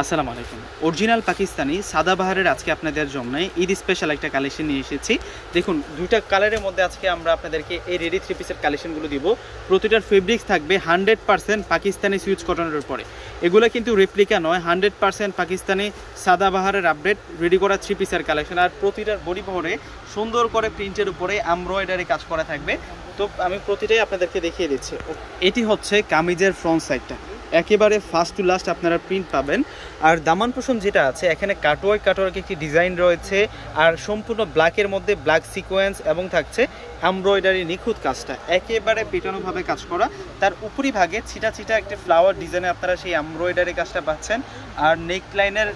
আসসালামু আলাইকুম। অরিজিনাল পাকিস্তানি সাদাবাহারের আজকে আপনাদের জন্য ঈদ স্পেশাল একটা কালেকশন নিয়ে এসেছি। দেখুন, দুইটা কালারের মধ্যে আজকে আমরা আপনাদেরকে এই রেডি থ্রি পিসের কালেকশনগুলো দিব। প্রতিটার ফেব্রিক্স থাকবে হান্ড্রেড পার্সেন্ট পাকিস্তানি সুইচ কটনের উপরে। এগুলো কিন্তু রেপ্লিকা নয় হান্ড্রেড পার্সেন্ট পাকিস্তানি সাদাবাহারের আপডেট রেডি করা থ্রি পিসের কালেকশন আর প্রতিটার বডি বহরে সুন্দর করে প্রিন্টের উপরে এমব্রয়ডারি কাজ করা থাকবে। তো আমি প্রতিটাই আপনাদেরকে দেখিয়ে দিচ্ছি। এটি হচ্ছে কামিজের ফ্রন্ট সাইডটা একেবারে ফার্স্ট টু লাস্ট আপনারা প্রিন্ট পাবেন। আর দামান পোষণ যেটা আছে, এখানে কাটওয়ার কাটওয়ার্ক একটি ডিজাইন রয়েছে, আর সম্পূর্ণ ব্ল্যাকের মধ্যে ব্ল্যাক সিকোয়েন্স এবং থাকছে এমব্রয়ডারি নিখুঁত কাজটা। একেবারে পেটানোভাবে কাজ করা। তার উপরিভাগে ছিটা ছিটা একটি ফ্লাওয়ার ডিজাইনে আপনারা সেই এমব্রয়ডারি কাজটা পাচ্ছেন। আর নেক লাইনের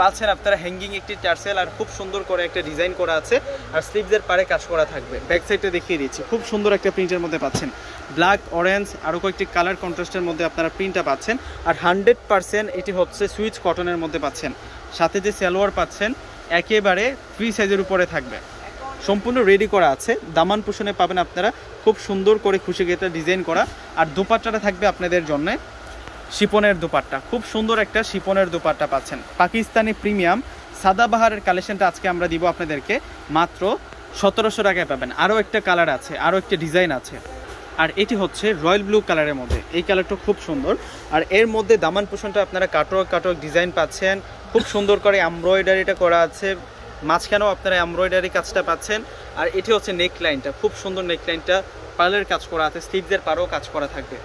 পাচ্ছেন আপনারা হ্যাঙ্গিং একটি টার্সেল আর খুব সুন্দর করে একটা ডিজাইন করা আছে। আর স্লিভসের পারে কাজ করা থাকবে। ব্যাক সাইডটা দেখিয়ে দিচ্ছি। খুব সুন্দর একটা প্রিন্টের মধ্যে পাচ্ছেন। ব্ল্যাক অরেঞ্জ আরও কয়েকটি কালার কন্ট্রাস্টের মধ্যে আপনারা প্রিন্টটা পাচ্ছেন। আর হান্ড্রেড পার্সেন্ট এটি হচ্ছে সুইচ কটনের মধ্যে পাচ্ছেন। সাথে যে সালোয়ার পাচ্ছেন, একেবারে ফ্রি সাইজের উপরে থাকবে। সম্পূর্ণ রেডি করা আছে। দামান পোষণে পাবেন আপনারা। খুব সুন্দর করে খুশি গেটা ডিজাইন করা। আর দোপাট্টাটা থাকবে আপনাদের জন্য। শিপনের দুপাট্টা। খুব সুন্দর একটা শিপনের দুপাট্টা পাচ্ছেন। পাকিস্তানি প্রিমিয়াম সাদাবাহারের কালেকশনটা আজকে আমরা দিব আপনাদেরকে। মাত্র সতেরোশো টাকায় পাবেন। আরও একটা কালার আছে, আরও একটা ডিজাইন আছে। আর এটি হচ্ছে রয়্যাল ব্লু কালারের মধ্যে। এই কালারটা খুব সুন্দর। আর এর মধ্যে দামান পোষণটা আপনারা কাটওয়ার্ক কাটওয়ার্ক ডিজাইন পাচ্ছেন। খুব সুন্দর করে এমব্রয়ডারিটা করা আছে। মাঝখানেও আপনারা এমব্রয়ডারি কাজটা পাচ্ছেন। আর এটি হচ্ছে নেক লাইনটা খুব সুন্দর নেক লাইনটা পার্লের কাজ করা আছে, স্লিভসের পারেও কাজ করা থাকবে।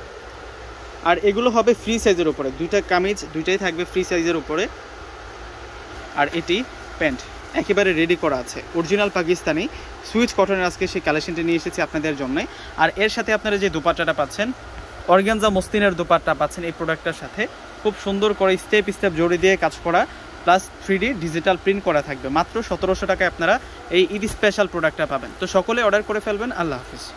আর এগুলো হবে ফ্রি সাইজের উপরে। দুইটা কামিজ, দুইটাই থাকবে ফ্রি সাইজের উপরে। আর এটি প্যান্ট, একেবারে রেডি করা আছে। অরিজিনাল পাকিস্তানি। সুইচ কটনের আজকে সেই কালেকশনটি নিয়ে এসেছি আপনাদের জন্য। আর এর সাথে আপনারা যে দুপাট্টাটা পাচ্ছেন, অর্গ্যানজা মস্তিনের দুপাট্টা পাচ্ছেন এই প্রোডাক্টটার সাথে। খুব সুন্দর করে স্টেপ স্টেপ জড়ি দিয়ে কাজ করা প্লাস থ্রি ডিজিটাল প্রিন্ট করা থাকবে। মাত্র সতেরোশো টাকায় আপনারা এই ঈদ স্পেশাল প্রোডাক্টটা পাবেন। তো সকলে অর্ডার করে ফেলবেন। আল্লাহ হাফিজ।